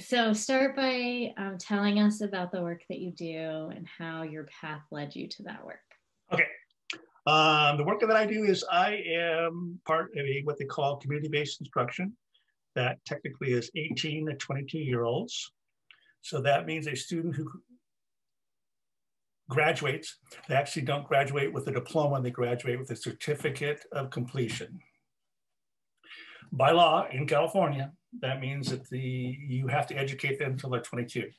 So start by um, telling us about the work that you do and how your path led you to that work. Okay. Um, the work that I do is I am part of a, what they call community-based instruction that technically is 18 to 22 year olds. So that means a student who graduates, they actually don't graduate with a diploma, they graduate with a certificate of completion. By law in California, that means that the you have to educate them until they're 22.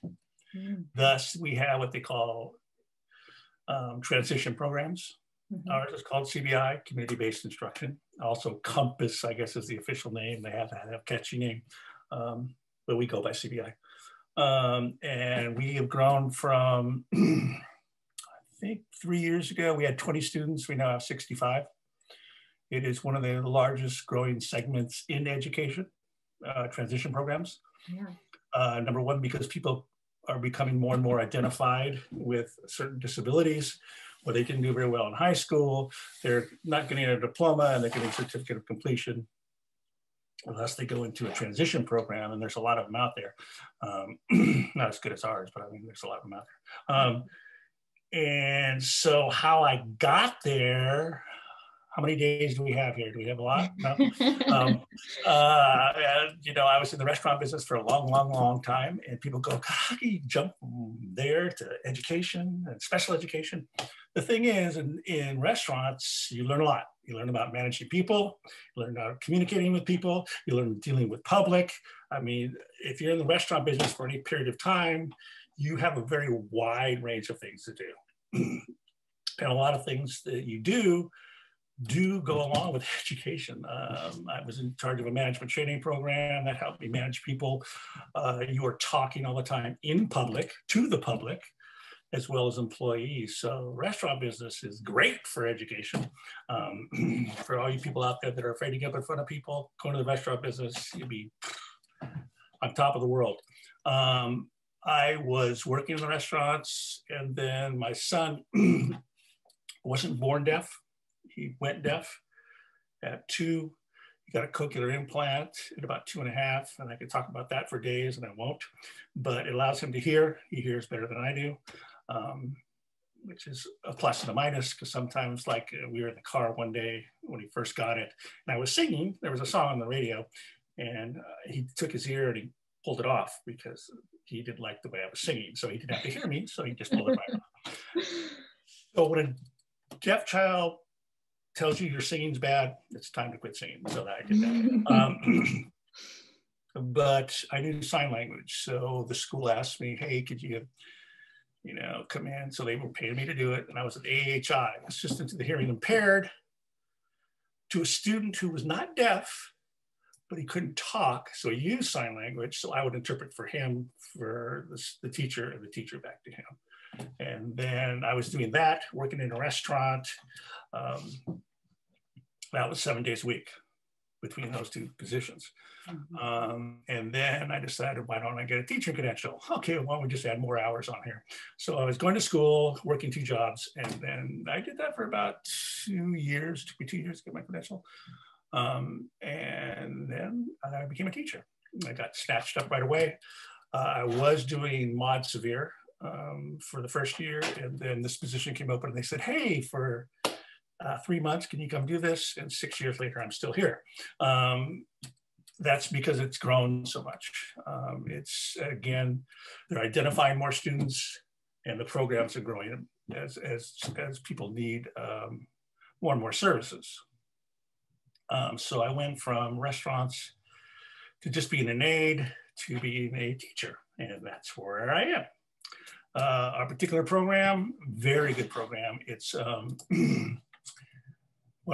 Mm. Thus, we have what they call um, transition programs. Mm-hmm. Ours is called CBI, Community-Based Instruction. Also, Compass, I guess, is the official name. They have to have a catchy name, um, but we go by CBI. Um, and we have grown from, I think, three years ago, we had 20 students. We now have 65. It is one of the largest growing segments in education, uh, transition programs. Yeah. Uh, number one, because people are becoming more and more identified with certain disabilities or they didn't do very well in high school. They're not getting a diploma and they're getting a certificate of completion unless they go into a transition program. And there's a lot of them out there. Um, not as good as ours, but I mean, there's a lot of them out there. Um, and so how I got there, how many days do we have here? Do we have a lot? No. um, uh, you know, I was in the restaurant business for a long, long, long time, and people go, how do you jump there to education and special education? The thing is, in, in restaurants, you learn a lot. You learn about managing people, you learn about communicating with people, you learn dealing with public. I mean, if you're in the restaurant business for any period of time, you have a very wide range of things to do. and a lot of things that you do do go along with education. Um, I was in charge of a management training program that helped me manage people. Uh, you are talking all the time in public to the public as well as employees. So restaurant business is great for education. Um, for all you people out there that are afraid to get up in front of people, going to the restaurant business, you'll be on top of the world. Um, I was working in the restaurants and then my son wasn't born deaf he went deaf at two. He got a cochlear implant at about two and a half, and I could talk about that for days, and I won't. But it allows him to hear. He hears better than I do, um, which is a plus and a minus. Because sometimes, like uh, we were in the car one day when he first got it, and I was singing. There was a song on the radio, and uh, he took his ear and he pulled it off because he didn't like the way I was singing. So he didn't have to hear me, so he just pulled it right off. So when a deaf child tells you your singing's bad, it's time to quit singing. So I did that. um, but I knew sign language. So the school asked me, hey, could you, you know, come in? So they were paying me to do it. And I was at AHI, Assistant to the Hearing Impaired, to a student who was not deaf, but he couldn't talk. So he used sign language. So I would interpret for him, for the, the teacher, and the teacher back to him. And then I was doing that, working in a restaurant. Um, that was seven days a week between those two positions. Mm-hmm. Um, and then I decided, why don't I get a teaching credential? Okay, why don't we just add more hours on here? So I was going to school, working two jobs, and then I did that for about two years, took me two years to get my credential. Um, and then I became a teacher. I got snatched up right away. Uh, I was doing mod severe um, for the first year, and then this position came open, and they said, "Hey, for uh, three months, can you come do this?" And six years later, I'm still here. Um, that's because it's grown so much. Um, it's again, they're identifying more students, and the programs are growing as as as people need um, more and more services. Um, so I went from restaurants to just being an aide to being a teacher, and that's where I am. Uh, our particular program, very good program. It's um,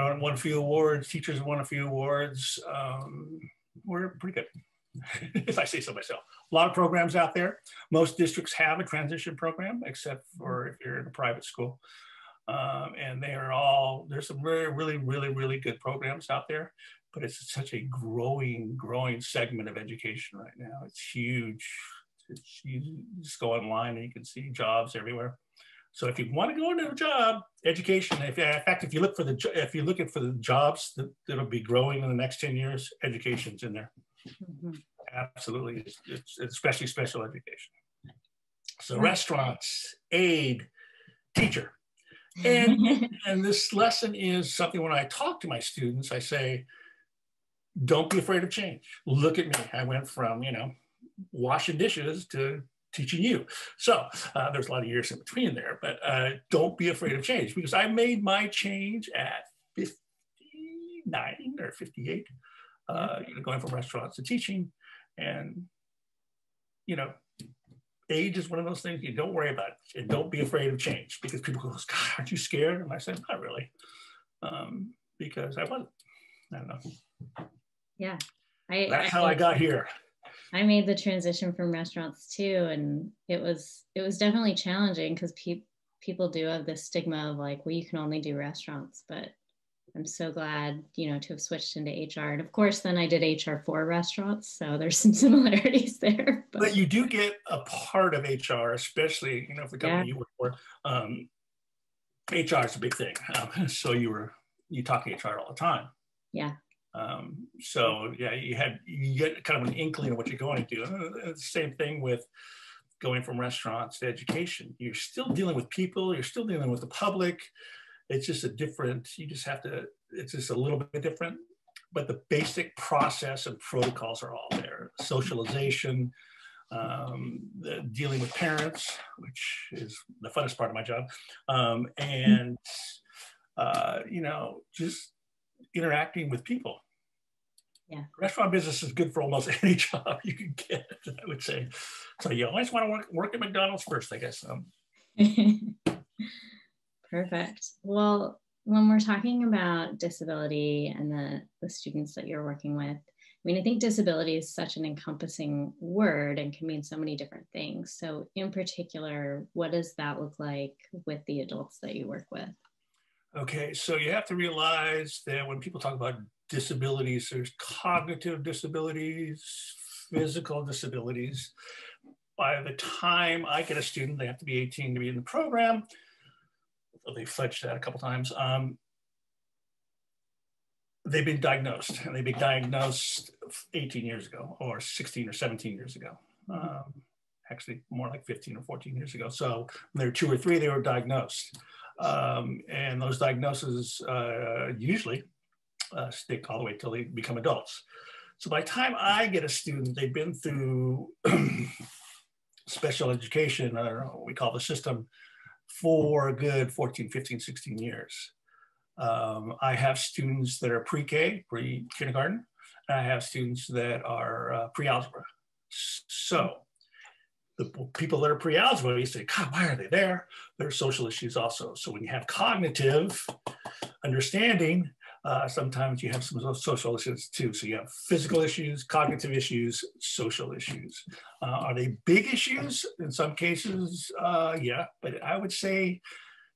won, won a few awards, teachers won a few awards. Um, we're pretty good, if I say so myself. A lot of programs out there. Most districts have a transition program, except for if you're in a private school. Um, and they are all, there's some really, really, really, really good programs out there, but it's such a growing, growing segment of education right now. It's huge you just go online and you can see jobs everywhere. So if you want to go into a job, education. If, in fact, if you look for the if you're looking for the jobs that, that'll be growing in the next ten years, education's in there. Mm-hmm. Absolutely, it's, it's especially special education. So restaurants, aid, teacher. And, and this lesson is something when I talk to my students, I say, don't be afraid of change. Look at me. I went from, you know, washing dishes to teaching you. So uh, there's a lot of years in between there, but uh, don't be afraid of change because I made my change at 59 or 58, uh, you know, going from restaurants to teaching. And, you know, age is one of those things you don't worry about it and don't be afraid of change because people go, God, aren't you scared? And I said, not really, um, because I wasn't. I don't know. Yeah. I, That's I, how I got here. I made the transition from restaurants too, and it was it was definitely challenging because pe- people do have this stigma of like, well, you can only do restaurants, but I'm so glad, you know, to have switched into HR. And of course, then I did HR for restaurants. So there's some similarities there. But, but you do get a part of HR, especially, you know, if the company yeah. you work for, um, HR is a big thing. Um, so you were, you talk HR all the time. Yeah. Um, so yeah, you had, you get kind of an inkling of what you're going to do. Uh, the same thing with going from restaurants to education. You're still dealing with people, you're still dealing with the public it's just a different, you just have to, it's just a little bit different, but the basic process and protocols are all there. Socialization, um, the, dealing with parents, which is the funnest part of my job, um, and, uh, you know, just interacting with people. Yeah. Restaurant business is good for almost any job you can get, I would say. So you always want to work, work at McDonald's first, I guess. Um, Perfect. Well, when we're talking about disability and the, the students that you're working with, I mean, I think disability is such an encompassing word and can mean so many different things. So, in particular, what does that look like with the adults that you work with? Okay, so you have to realize that when people talk about disabilities, there's cognitive disabilities, physical disabilities. By the time I get a student, they have to be 18 to be in the program they fudged that a couple times. Um, they've been diagnosed, and they've been diagnosed 18 years ago, or 16 or 17 years ago. Um, actually, more like 15 or 14 years ago. So when they were two or three, they were diagnosed. Um, and those diagnoses uh, usually uh, stick all the way till they become adults. So by the time I get a student, they've been through special education, or what we call the system, for a good 14, 15, 16 years. Um, I have students that are pre-K, pre-kindergarten, and I have students that are uh, pre-algebra. So the people that are pre-algebra, you say, God, why are they there? There are social issues also. So when you have cognitive understanding, uh, sometimes you have some social issues too. So you have physical issues, cognitive issues, social issues. Uh, are they big issues? In some cases, uh, yeah. But I would say,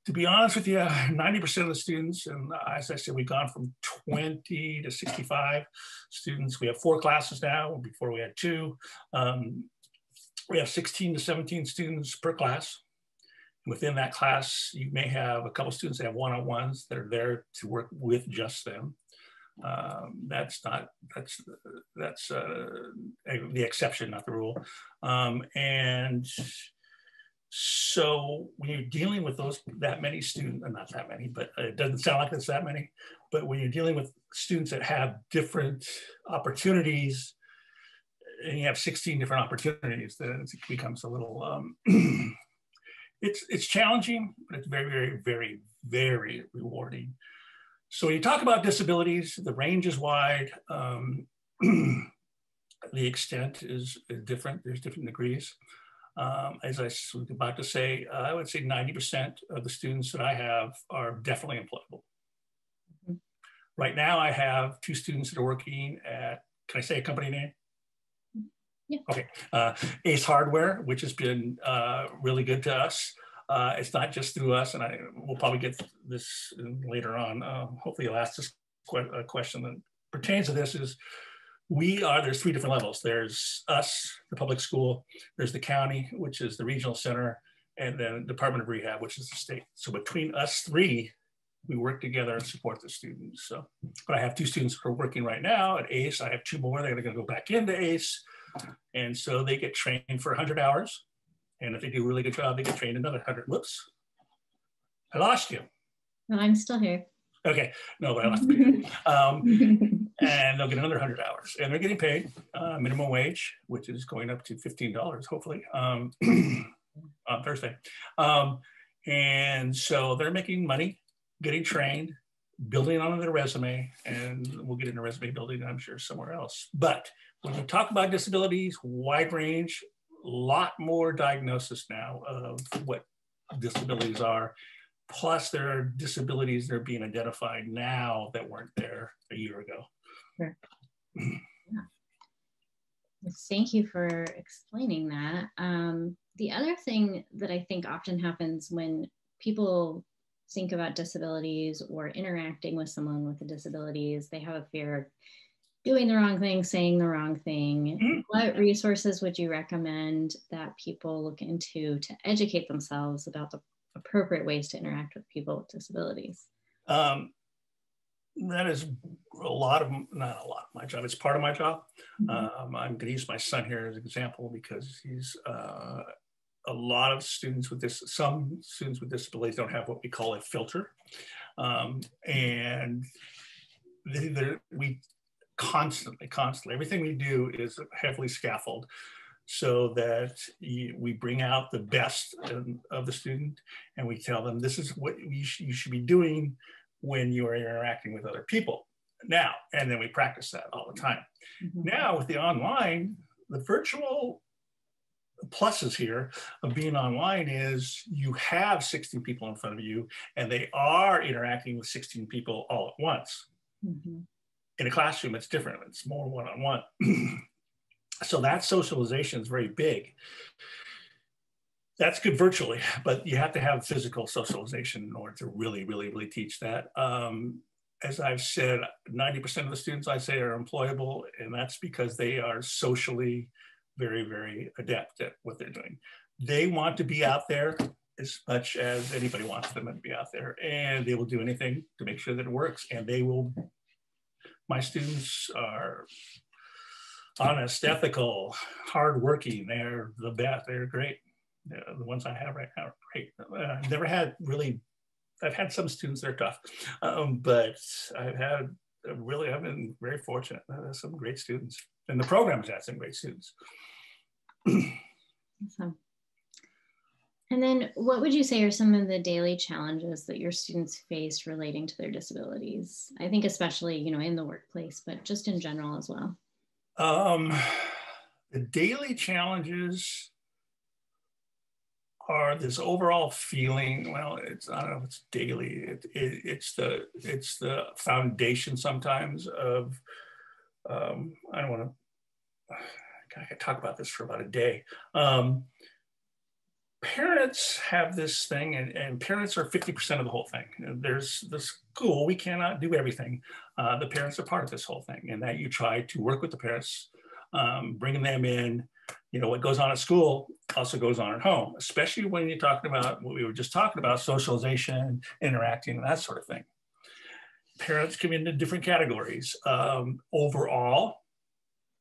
to be honest with you, 90% of the students, and as I said, we've gone from 20 to 65 students. We have four classes now, before we had two. Um, we have 16 to 17 students per class. Within that class, you may have a couple students that have one-on-ones that are there to work with just them. Um, that's not that's that's uh, the exception, not the rule. Um, and so when you're dealing with those that many students, not that many, but it doesn't sound like it's that many. But when you're dealing with students that have different opportunities, and you have 16 different opportunities, then it becomes a little um, it's it's challenging, but it's very, very, very, very rewarding. So when you talk about disabilities, the range is wide. Um, the extent is, different. There's different degrees. Um, as I was about to say, uh, I would say 90% of the students that I have are definitely employable. Mm-hmm. Right now, I have two students that are working at, can I say a company name? Yeah. Okay. Uh, Ace Hardware, which has been uh, really good to us. Uh, it's not just through us, and I will probably get this later on. Uh, hopefully, you'll ask this que uh, question that pertains to this. Is we are there's three different levels. There's us, the public school. There's the county, which is the regional center, and then Department of Rehab, which is the state. So between us three, we work together and support the students. So, but I have two students who are working right now at ACE. I have two more. They're going to go back into ACE. And so they get trained for 100 hours. And if they do a really good job, they get trained another 100. Whoops. I lost you. No, I'm still here. Okay, no, but I lost you. Um, and they'll get another 100 hours. And they're getting paid uh, minimum wage, which is going up to $15, hopefully, um, on Thursday. Um, and so they're making money, getting trained, building on their resume, and we'll get into resume building, I'm sure, somewhere else. But when we talk about disabilities, wide range, a lot more diagnosis now of what disabilities are. Plus, there are disabilities that are being identified now that weren't there a year ago. Sure. yeah. Thank you for explaining that. Um, the other thing that I think often happens when people think about disabilities or interacting with someone with a disability is they have a fear of doing the wrong thing, saying the wrong thing. Mm-hmm. What resources would you recommend that people look into to educate themselves about the appropriate ways to interact with people with disabilities? Um, that is a lot of not a lot of my job. It's part of my job. Mm-hmm. Um, I'm going to use my son here as an example because he's uh, a lot of students with this. Some students with disabilities don't have what we call a filter, um, and they, we constantly, constantly everything we do is heavily scaffold so that we bring out the best of the student and we tell them this is what you, sh you should be doing when you are interacting with other people now and then we practice that all the time mm-hmm. now with the online the virtual pluses here of being online is you have 16 people in front of you and they are interacting with 16 people all at once mm-hmm. In a classroom it's different it's more one-on-one so that socialization is very big that's good virtually, but you have to have physical socialization in order to really, really, really teach that. Um, as I've said, 90% of the students I say are employable, and that's because they are socially very, very adept at what they're doing. They want to be out there as much as anybody wants them to be out there, and they will do anything to make sure that it works. And they will, my students are honest, ethical, hardworking. They're the best. They're great uh, the ones I have right now are great. Uh, I've never had really, I've had some students that are tough, um, but I've had really, I've been very fortunate. I've some great students and the program has had some great students. awesome. And then what would you say are some of the daily challenges that your students face relating to their disabilities? I think especially, you know, in the workplace, but just in general as well. Um, the daily challenges are this overall feeling well it's i don't know if it's daily it, it, it's the it's the foundation sometimes of um, i don't want to i could talk about this for about a day um, parents have this thing and, and parents are 50% of the whole thing there's the school we cannot do everything uh, the parents are part of this whole thing and that you try to work with the parents um, bringing them in you know, what goes on at school also goes on at home, especially when you're talking about what we were just talking about, socialization, interacting, and that sort of thing. Parents come into different categories. Um, overall,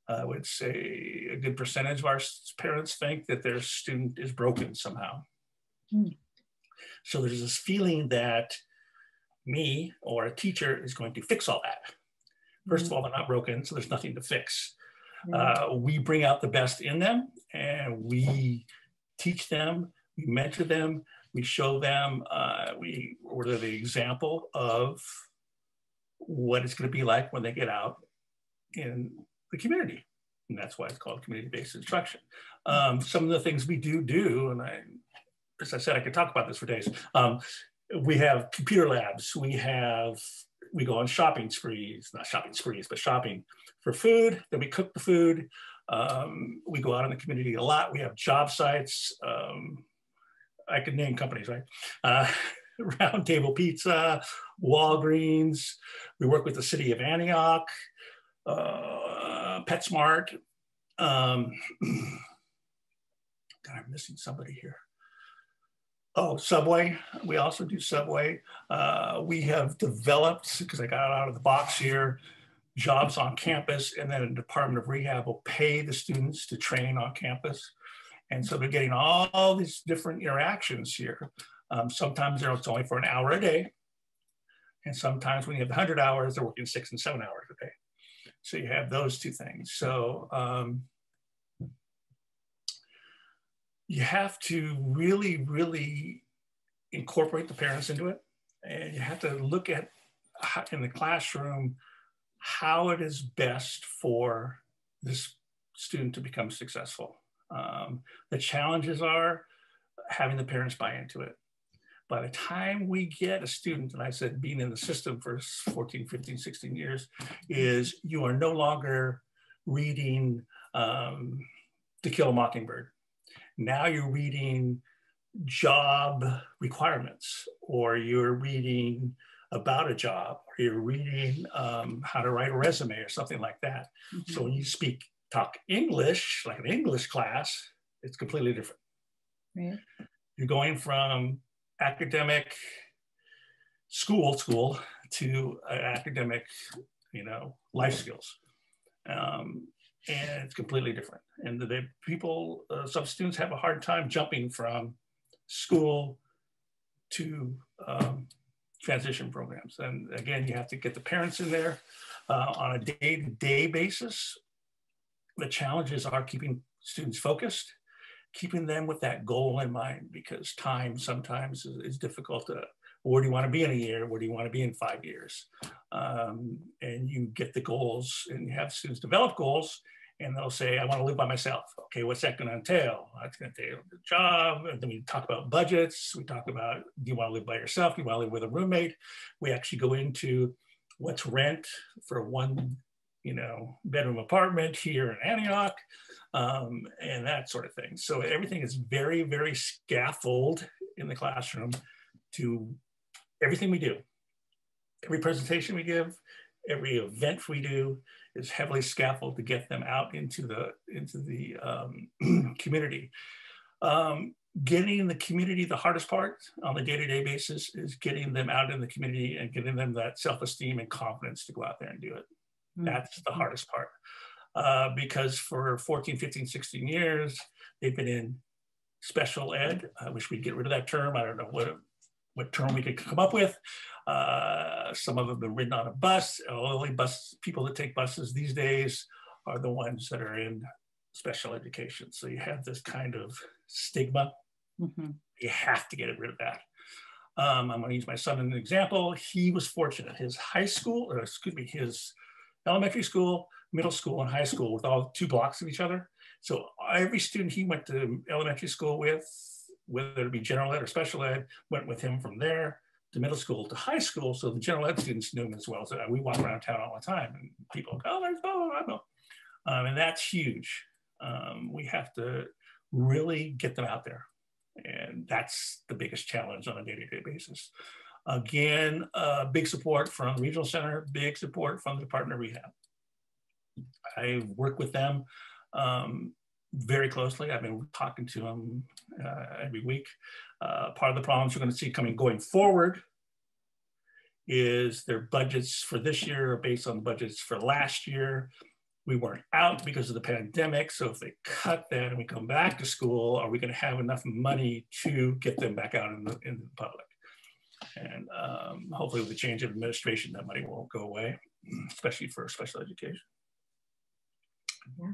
I would say a good percentage of our parents think that their student is broken somehow. Mm. So there's this feeling that me or a teacher is going to fix all that. First of hmm. all, they're not broken, so there's nothing to fix. Uh, we bring out the best in them and we teach them, we mentor them, we show them, uh, we are the example of what it's going to be like when they get out in the community. And that's why it's called community-based instruction. Um, some of the things we do do, and I, as I said, I could talk about this for days. Um, we have computer labs. We have, we go on shopping sprees, not shopping sprees, but shopping for food, then we cook the food. Um, we go out in the community a lot. We have job sites. Um, I could name companies, right? Uh, Round Table Pizza, Walgreens. We work with the city of Antioch, uh, PetSmart. Um, God, I'm missing somebody here. Oh, Subway. We also do Subway. Uh, we have developed, because I got out of the box here, jobs on campus, and then a Department of Rehab will pay the students to train on campus. And so they're getting all, these different interactions here. Um, sometimes it's only for an hour a day. And sometimes when you have 100 hours, they're working six and seven hours a day. So you have those two things. So um, you have to really, really incorporate the parents into it. And you have to look at in the classroom how it is best for this student to become successful. Um, the challenges are having the parents buy into it. By the time we get a student, and I said being in the system for 14, 15, 16 years, is you are no longer reading um, To Kill a Mockingbird. Now you're reading job requirements, or you're reading about a job, or you're reading um, how to write a resume or something like that. Mm-hmm. So when you speak, talk English, like an English class, it's completely different. Right. You're going from academic school school to uh, academic, you know, life skills. Um, and it's completely different. And the people, uh, some students have a hard time jumping from school to um, transition programs. And again, you have to get the parents in there uh, on a day-to-day basis. The challenges are keeping students focused, keeping them with that goal in mind because time sometimes is, is difficult to, where do you want to be in a year? Where do you want to be in five years? Um, and you get the goals and you have students develop goals and they'll say, I want to live by myself. Okay, what's that going to entail? That's going to entail the job. And then we talk about budgets. We talk about, do you want to live by yourself? Do you want to live with a roommate? We actually go into what's rent for one, you know, bedroom apartment here in Antioch, um, and that sort of thing. So everything is very, very scaffold in the classroom to everything we do. Every presentation we give, every event we do, is heavily scaffolded to get them out into the into the um, community. Um, getting the community, the hardest part on the day-to-day basis is getting them out in the community and getting them that self-esteem and confidence to go out there and do it. Mm-hmm. That's the hardest part. Uh, because for 14, 15, 16 years, they've been in special ed. I wish we'd get rid of that term. I don't know what what term we could come up with. Uh, some of them have been ridden on a bus. Only bus people that take buses these days are the ones that are in special education. So you have this kind of stigma. Mm-hmm. You have to get rid of that. Um, I'm going to use my son as an example. He was fortunate. His high school, or excuse me, his elementary school, middle school, and high school with all two blocks of each other. So every student he went to elementary school with whether it be general ed or special ed, went with him from there to middle school to high school. So the general ed students knew him as well. So we walk around town all the time and people go, oh, there's Bo, I know. Um, and that's huge. Um, we have to really get them out there. And that's the biggest challenge on a day-to-day basis. Again, uh, big support from Regional Center, big support from the Department of Rehab. I work with them um, very closely. I've been talking to them uh, every week. Uh, part of the problems we're going to see coming going forward is their budgets for this year are based on budgets for last year. We weren't out because of the pandemic. So if they cut that and we come back to school, are we going to have enough money to get them back out in the, in the public? And um, hopefully with the change of administration, that money won't go away, especially for special education. Yeah.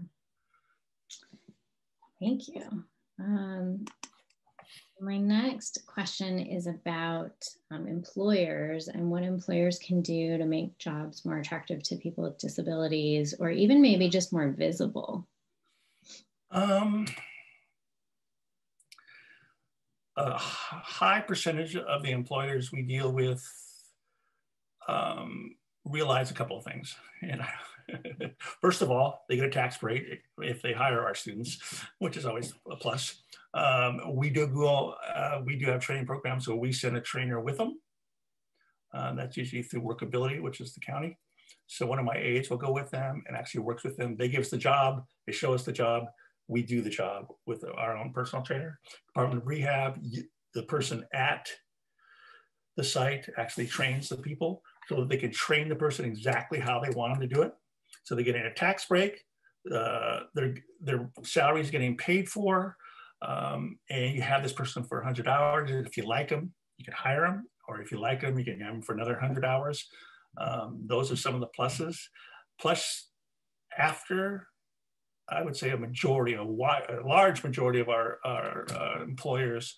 Thank you. Um, my next question is about um, employers and what employers can do to make jobs more attractive to people with disabilities or even maybe just more visible. Um, a high percentage of the employers we deal with um, realize a couple of things. And First of all, they get a tax break if they hire our students, which is always a plus. Um, we do go, uh, we do have training programs, so we send a trainer with them. Uh, that's usually through Workability, which is the county. So one of my aides will go with them and actually works with them. They give us the job, they show us the job, we do the job with our own personal trainer. Department of Rehab, the person at the site actually trains the people so that they can train the person exactly how they want them to do it. So they're getting a tax break, uh, their, their salary is getting paid for, um, and you have this person for 100 hours. If you like them, you can hire them, or if you like them, you can have them for another 100 hours. Um, those are some of the pluses. Plus, after I would say a majority, a, wide, a large majority of our, our uh, employers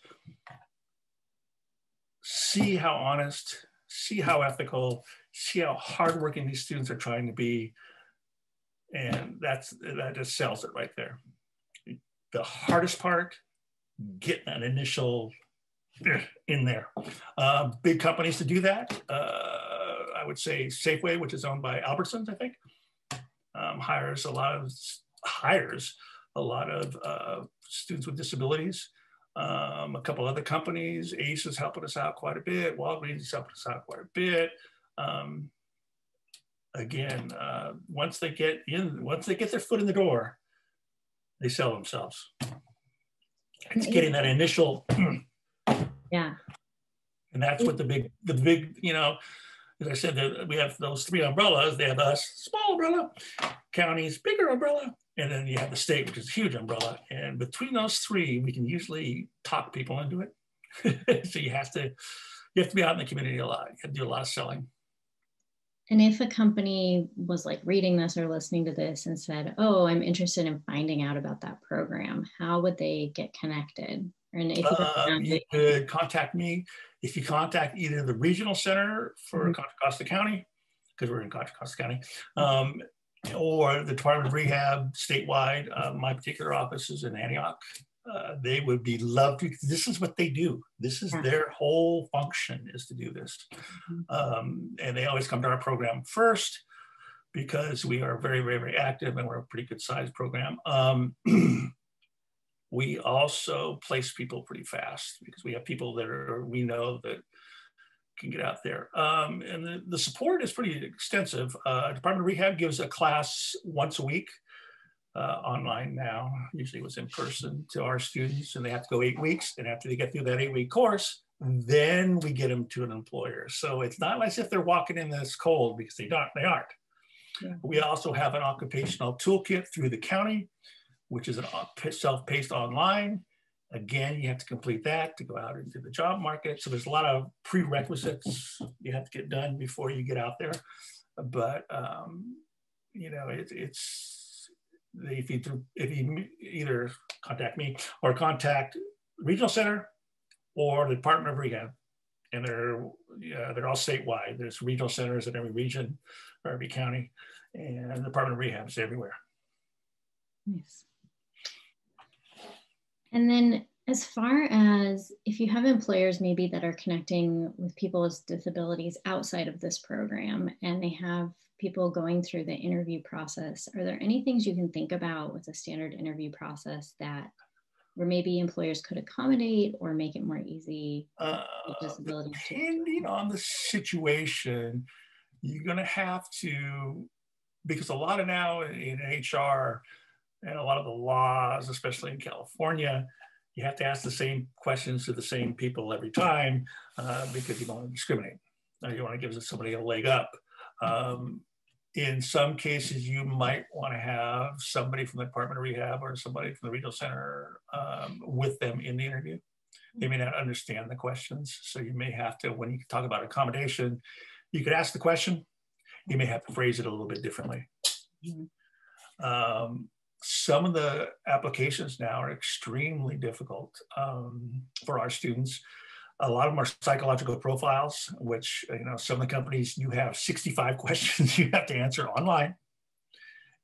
see how honest, see how ethical, see how hardworking these students are trying to be. And that's that just sells it right there. The hardest part, getting that initial in there. Uh, big companies to do that. Uh, I would say Safeway, which is owned by Albertsons, I think, um, hires a lot of hires a lot of uh, students with disabilities. Um, a couple other companies, ACE is helping us out quite a bit. Walgreens is helping us out quite a bit. Um, again, uh, once they get in, once they get their foot in the door, they sell themselves. It's getting that initial. yeah. And that's what the big, the big, you know, as I said, we have those three umbrellas. They have us, small umbrella, counties, bigger umbrella, and then you have the state, which is a huge umbrella. And between those three, we can usually talk people into it. so you have to you have to be out in the community a lot. You have to do a lot of selling. And if a company was like reading this or listening to this and said, "Oh, I'm interested in finding out about that program," how would they get connected? And if you, uh, you could contact me. If you contact either the regional center for mm-hmm. Contra Costa County, because we're in Contra Costa County, um, or the Department of Rehab statewide. Uh, my particular office is in Antioch. Uh, they would be loved to. This is what they do. This is their whole function is to do this, mm-hmm. um, and they always come to our program first because we are very, very, very active and we're a pretty good sized program. Um, we also place people pretty fast because we have people that are we know that can get out there. Um, and the, the, support is pretty extensive. Uh, Department of Rehab gives a class once a week uh, online now. Usually it was in person to our students, and they have to go eight weeks. And after they get through that eight week course, then we get them to an employer. So it's not as if they're walking in this cold because they don't. They aren't. Yeah. We also have an occupational toolkit through the county, which is a self-paced online Again, you have to complete that to go out into the job market. So there's a lot of prerequisites you have to get done before you get out there. But um, you know, it, it's if you if you either contact me or contact regional center or the Department of Rehab, and they're they're all statewide. There's regional centers in every region or every county, and the Department of Rehab is everywhere. Nice. And then as far as if you have employers maybe that are connecting with people with disabilities outside of this program and they have people going through the interview process, are there any things you can think about with a standard interview process that where maybe employers could accommodate or make it more easy? Uh, depending on the situation, you're going to have to, because a lot of now in HR, and a lot of the laws, especially in California, you have to ask the same questions to the same people every time uh, because you don't want to discriminate. Uh, you want to give somebody a leg up. Um, in some cases, you might want to have somebody from the Department of Rehab or somebody from the regional center um, with them in the interview. They may not understand the questions. So you may have to, when you talk about accommodation, you could ask the question, you may have to phrase it a little bit differently. Mm-hmm. Um, some of the applications now are extremely difficult um, for our students. A lot of them are psychological profiles, which, you know, some of the companies, you have 65 questions you have to answer online.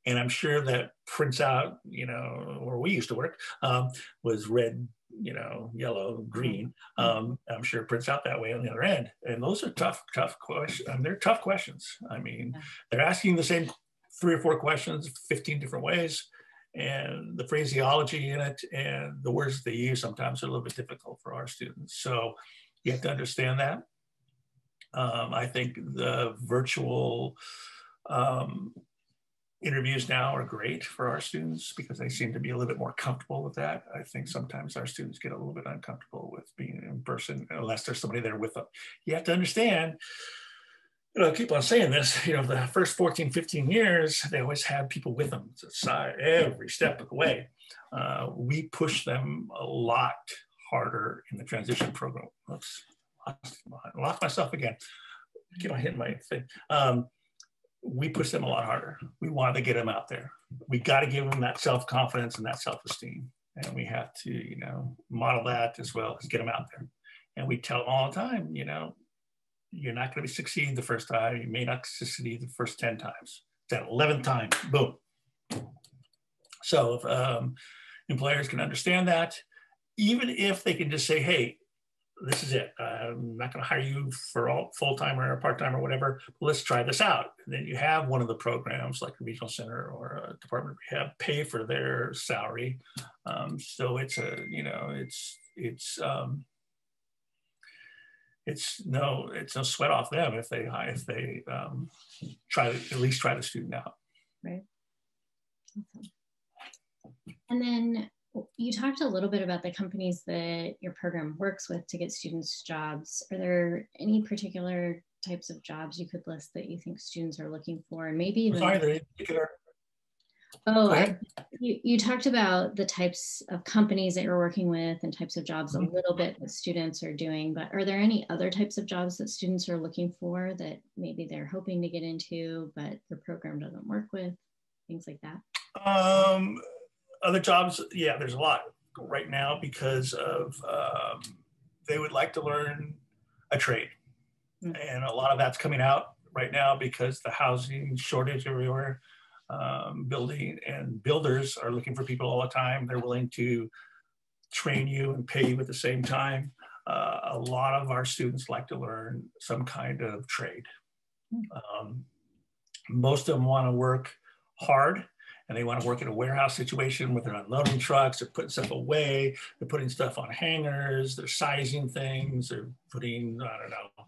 And I'm sure that prints out, you know, where we used to work um, was red, you know, yellow, green. Um, I'm sure it prints out that way on the other end. And those are tough, tough questions. I mean, they're tough questions. I mean, they're asking the same three or four questions 15 different ways and the phraseology in it and the words they use sometimes are a little bit difficult for our students. So you have to understand that. Um, I think the virtual um, interviews now are great for our students because they seem to be a little bit more comfortable with that. I think sometimes our students get a little bit uncomfortable with being in person unless there's somebody there with them. You have to understand you know, keep on saying this, you know, the first 14, 15 years, they always had people with them every step of the way. Uh, we push them a lot harder in the transition program. Oops, lost, lost myself again. Keep on hitting my thing. Um, we push them a lot harder. We want to get them out there. We got to give them that self-confidence and that self-esteem. And we have to, you know, model that as well as get them out there. And we tell them all the time, you know, you're not going to be succeed the first time. You may not succeed the first 10 times. That 11th time, boom. So if um, employers can understand that, even if they can just say, hey, this is it. I'm not going to hire you for all full time or part time or whatever. Let's try this out. And then you have one of the programs like a regional center or a department of rehab pay for their salary. Um, so it's a you know it's it's um, it's no it's no sweat off them if they if they um, try to at least try the student out. Right. Awesome. And then you talked a little bit about the companies that your program works with to get students jobs. Are there any particular types of jobs you could list that you think students are looking for, and maybe even? Sorry, particular. Oh, I, you, you talked about the types of companies that you're working with and types of jobs mm-hmm. a little bit that students are doing, but are there any other types of jobs that students are looking for that maybe they're hoping to get into, but your program doesn't work with, things like that? Um, other jobs, yeah, there's a lot right now because of um, they would like to learn a trade. Mm-hmm. And a lot of that's coming out right now because the housing shortage everywhere. Um, building and builders are looking for people all the time. They're willing to train you and pay you at the same time. Uh, a lot of our students like to learn some kind of trade. Um, most of them want to work hard and they want to work in a warehouse situation where they're unloading trucks, they're putting stuff away, they're putting stuff on hangers, they're sizing things, they're putting, I don't know,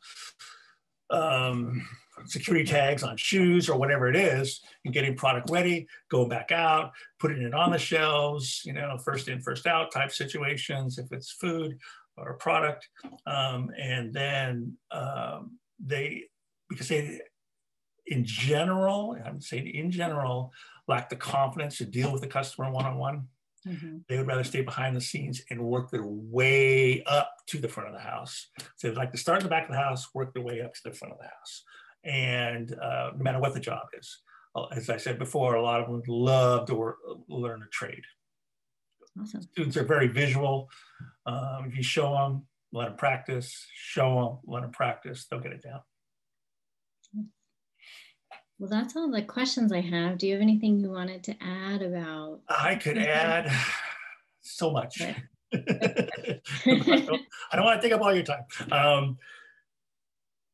um, security tags on shoes or whatever it is, and getting product ready, going back out, putting it on the shelves, you know, first in, first out type situations, if it's food or a product. Um, and then um, they, because they, in general, I'm saying in general, lack the confidence to deal with the customer one-on-one. Mm-hmm. They would rather stay behind the scenes and work their way up to the front of the house. So they'd like to start in the back of the house, work their way up to the front of the house. And uh, no matter what the job is, uh, as I said before, a lot of them love to work, learn a trade. Awesome. Students are very visual. Um, if you show them, let them practice, show them, let them practice, they'll get it down. Well, that's all the questions I have. Do you have anything you wanted to add about? I could add so much. I, don't, I, don't, want to take up all your time. Um,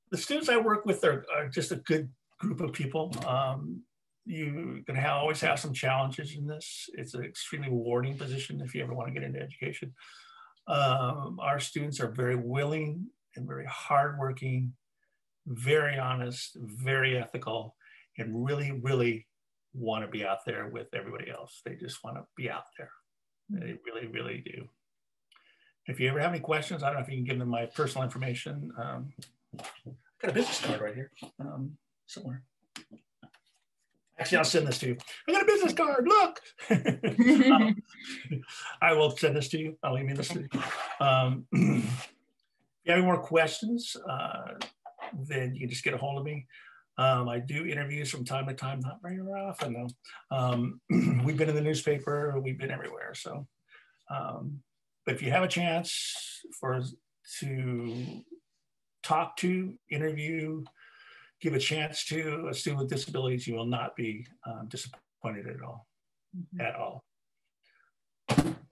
the students I work with are, are, just a good group of people. Um, you can have, always have some challenges in this. It's an extremely rewarding position if you ever want to get into education. Um, our students are very willing and very hardworking, very honest, very ethical and really, really want to be out there with everybody else. They just want to be out there. They really, really do. If you ever have any questions, I don't know if you can give them my personal information. Um, I've got a business card right here um, somewhere. Actually, I'll send this to you. I got a business card. Look. um, I will send this to you. I'll email this to you. Um, if you have any more questions, uh, then you can just get a hold of me. Um, I do interviews from time to time, not very often though. Um, we've been in the newspaper, we've been everywhere. So, um, but if you have a chance for to talk to, interview, give a chance to a student with disabilities, you will not be um, disappointed at all, mm-hmm. at all.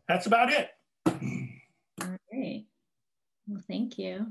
That's about it. All right. Well, thank you.